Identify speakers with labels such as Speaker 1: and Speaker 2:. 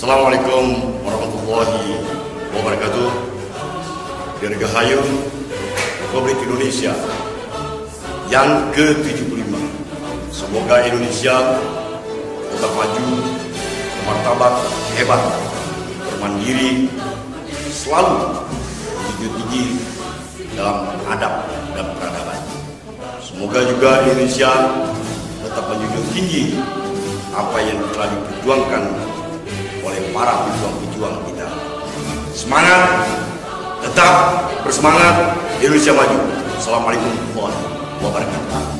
Speaker 1: Assalamualaikum warahmatullahi wabarakatuh. Dirgahayu Republik Indonesia yang ke-75. Semoga Indonesia tetap maju, martabat, hebat, bermandiri, selalu menjunjung tinggi dalam adab dan peradaban. Semoga juga Indonesia tetap menjunjung tinggi apa yang telah diperjuangkan oleh para pejuang-pejuang kita. Semangat, tetap bersemangat, Indonesia maju. Assalamualaikum warahmatullahi wabarakatuh.